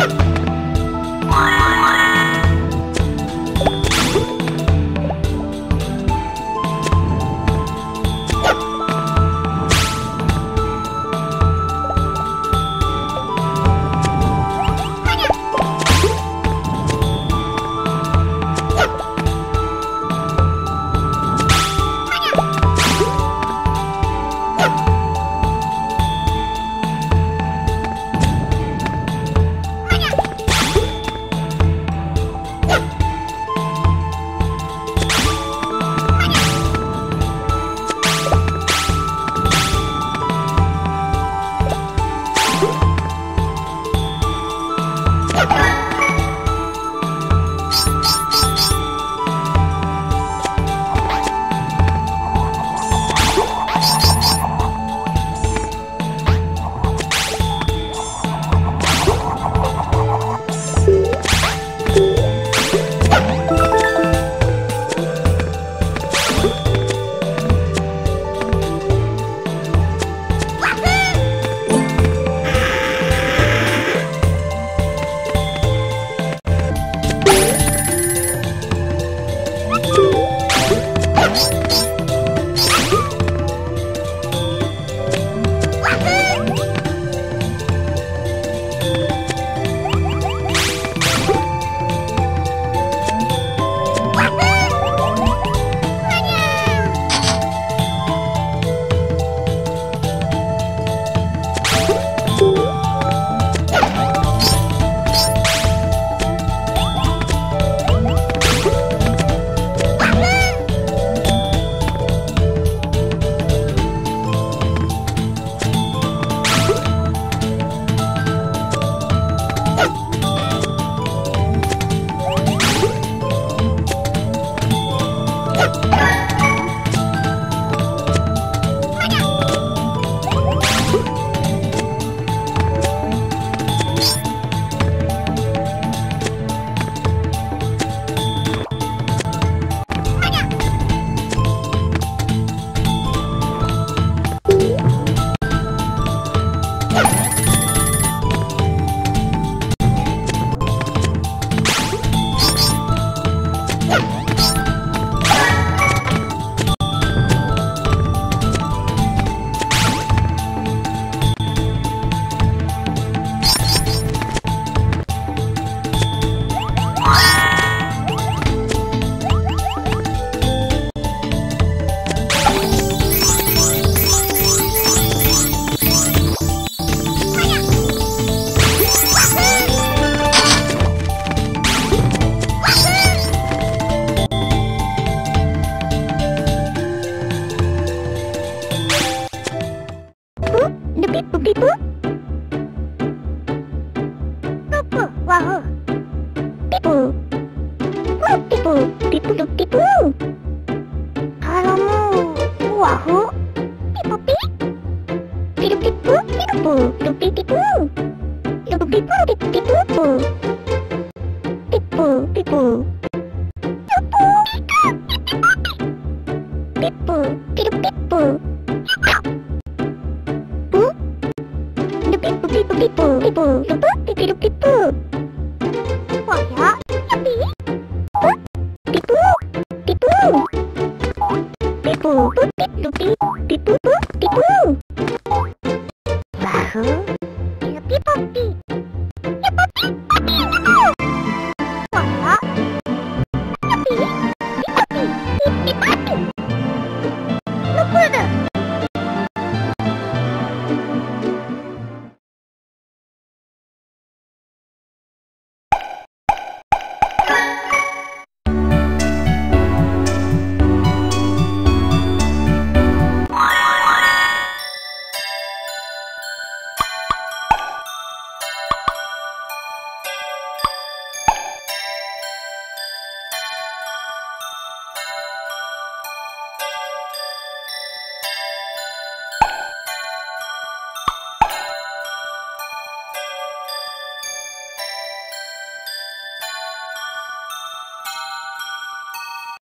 Ah! Pipu, pipu, pipu, pipu, pipu, pipu.